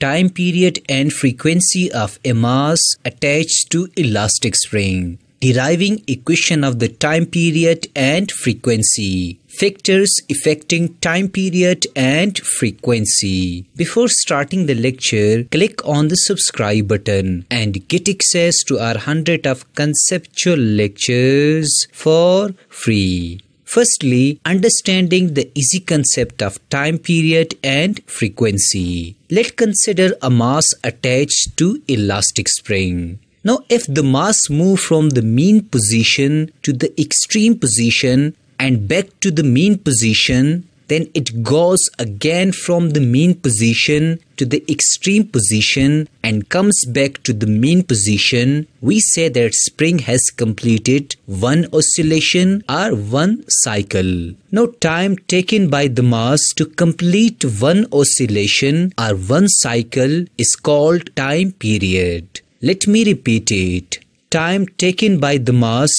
time period and frequency of mass attached to elastic spring deriving equation of the time period and frequency factors affecting time period and frequency. Before starting the lecture, click on the subscribe button and get access to our 100 of conceptual lectures for free. Firstly, understanding the easy concept of time period and frequency. Let's consider a mass attached to elastic spring. Now, if the mass move from the mean position to the extreme position and back to the mean position, then it goes again from the mean position to the extreme position and comes back to the mean position, we say that spring has completed one oscillation or one cycle. Now time taken by the mass to complete one oscillation or one cycle is called time period. Let me repeat it. Time taken by the mass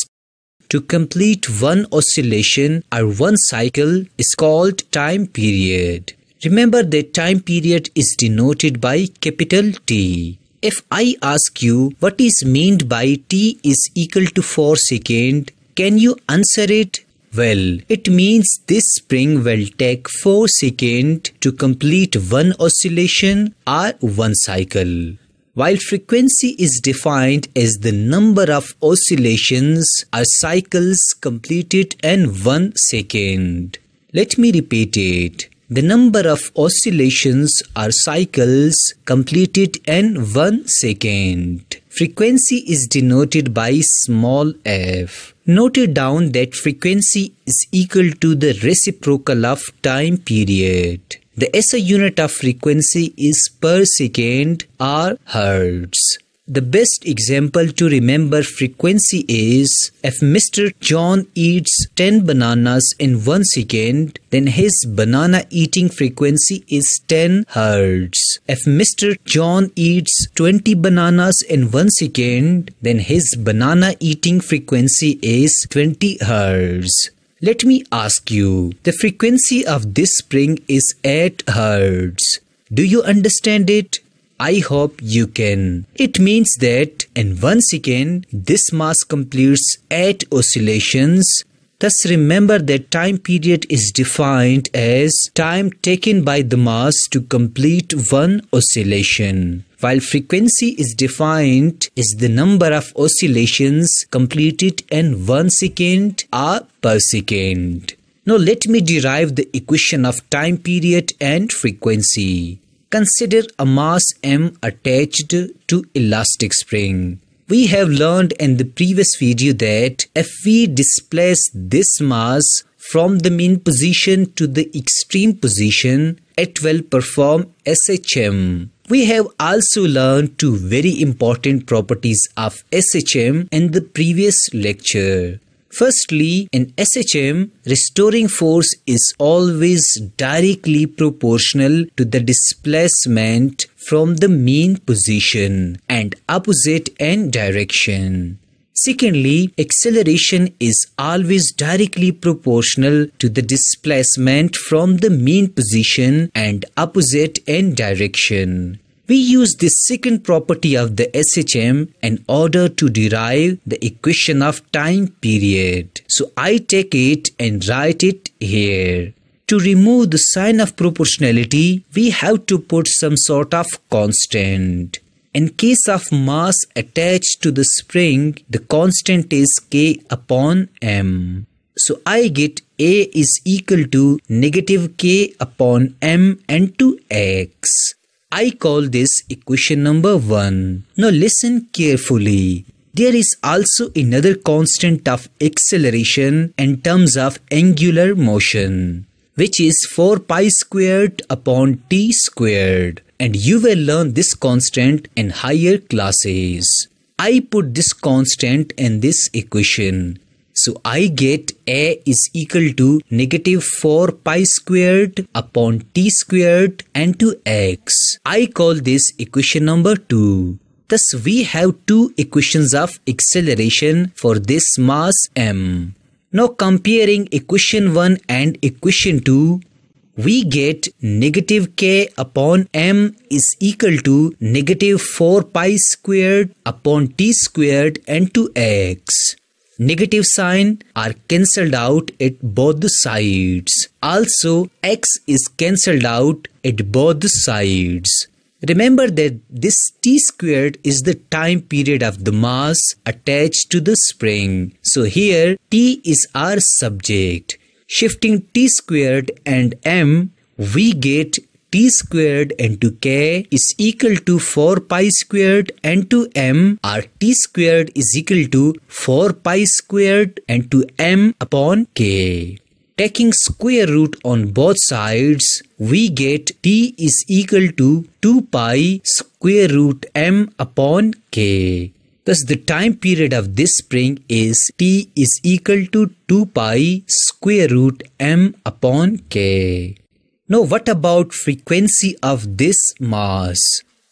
to complete one oscillation or one cycle is called time period. Remember that time period is denoted by capital T. If I ask you what is meant by T is equal to 4 second, can you answer it? Well, it means this spring will take 4 seconds to complete one oscillation or one cycle. While frequency is defined as the number of oscillations or cycles completed in one second. Let me repeat it. The number of oscillations or cycles completed in one second. Frequency is denoted by small f. Note down that frequency is equal to the reciprocal of time period. The SI unit of frequency is per second or hertz. The best example to remember frequency is if Mr. John eats 10 bananas in 1 second, then his banana eating frequency is 10 hertz. If Mr. John eats 20 bananas in 1 second, then his banana eating frequency is 20 hertz. Let me ask you, the frequency of this spring is 8 Hz. Do you understand it? I hope you can. It means that in one second, this mass completes 8 oscillations. Thus remember that time period is defined as time taken by the mass to complete one oscillation while frequency is defined as the number of oscillations completed in 1 second or per second. Now let me derive the equation of time period and frequency. Consider a mass m attached to elastic spring. We have learned in the previous video that if we displace this mass from the mean position to the extreme position, it will perform SHM. We have also learned two very important properties of SHM in the previous lecture. Firstly, in SHM, restoring force is always directly proportional to the displacement from the mean position and opposite end direction. Secondly, acceleration is always directly proportional to the displacement from the mean position and opposite end direction. We use this second property of the SHM in order to derive the equation of time period. So I take it and write it here. To remove the sign of proportionality, we have to put some sort of constant. In case of mass attached to the spring, the constant is k upon m. So I get A is equal to negative k upon m into x. I call this equation number 1. Now listen carefully. There is also another constant of acceleration in terms of angular motion, which is 4 pi squared upon t squared and you will learn this constant in higher classes. I put this constant in this equation. So I get A is equal to negative 4 pi squared upon t squared and to x. I call this equation number 2. Thus we have two equations of acceleration for this mass m. Now comparing equation 1 and equation 2, we get negative k upon m is equal to negative 4 pi squared upon t squared into x. Negative sign are cancelled out at both the sides. Also, x is cancelled out at both sides. Remember that this t squared is the time period of the mass attached to the spring. So here t is our subject. Shifting t squared and m, we get t squared into k is equal to 4 pi squared into m or t squared is equal to 4 pi squared into m upon k. Taking square root on both sides, we get t is equal to 2 pi square root m upon k. Thus the time period of this spring is t is equal to 2 pi square root m upon k. Now what about frequency of this mass?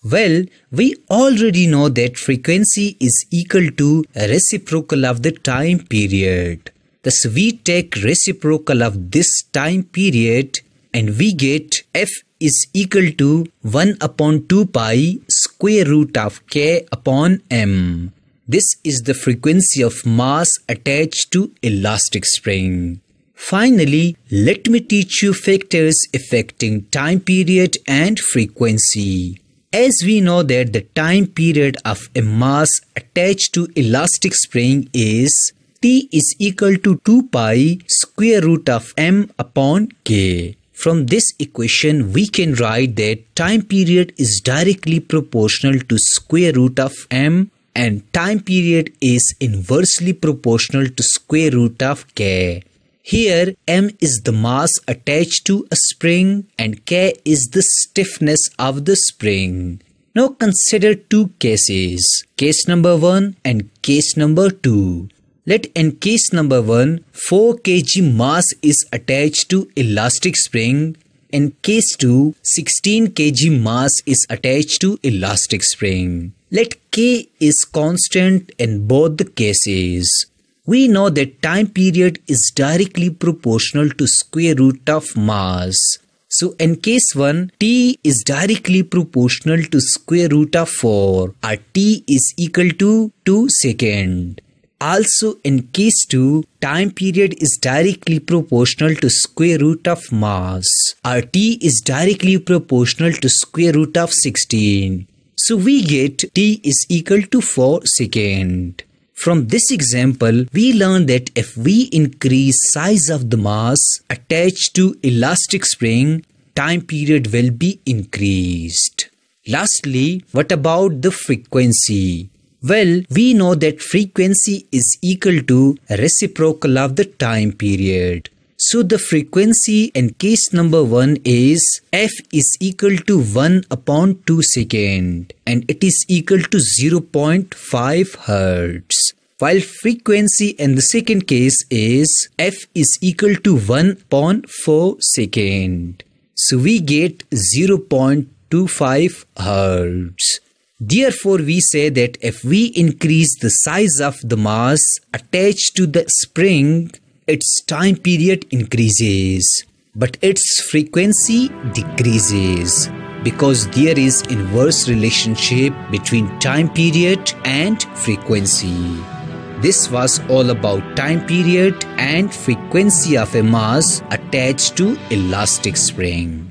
Well, we already know that frequency is equal to reciprocal of the time period. Thus we take reciprocal of this time period and we get f is equal to 1 upon 2 pi square root of k upon m. This is the frequency of mass attached to elastic spring. Finally, let me teach you factors affecting time period and frequency. As we know that the time period of a mass attached to elastic spring is T is equal to 2 pi square root of m upon k. From this equation, we can write that time period is directly proportional to square root of m and time period is inversely proportional to square root of k. Here, m is the mass attached to a spring and k is the stiffness of the spring. Now consider two cases, case number 1 and case number 2. Let in case number 1, 4 kg mass is attached to elastic spring. In case 2, 16 kg mass is attached to elastic spring. Let K is constant in both the cases. We know that time period is directly proportional to square root of mass. So in case 1, t is directly proportional to square root of 4 or t is equal to 2 second. Also in case 2, time period is directly proportional to square root of mass. Our t is directly proportional to square root of 16. So we get t is equal to 4 second. From this example, we learn that if we increase size of the mass attached to elastic spring, time period will be increased. Lastly, what about the frequency? Well, we know that frequency is equal to reciprocal of the time period. So the frequency in case number 1 is f is equal to 1 upon 2 second and it is equal to 0.5 hertz. While frequency in the second case is f is equal to 1 upon 4 second. So we get 0.25 hertz. Therefore, we say that if we increase the size of the mass attached to the spring, its time period increases, but its frequency decreases because there is inverse relationship between time period and frequency. This was all about time period and frequency of a mass attached to elastic spring.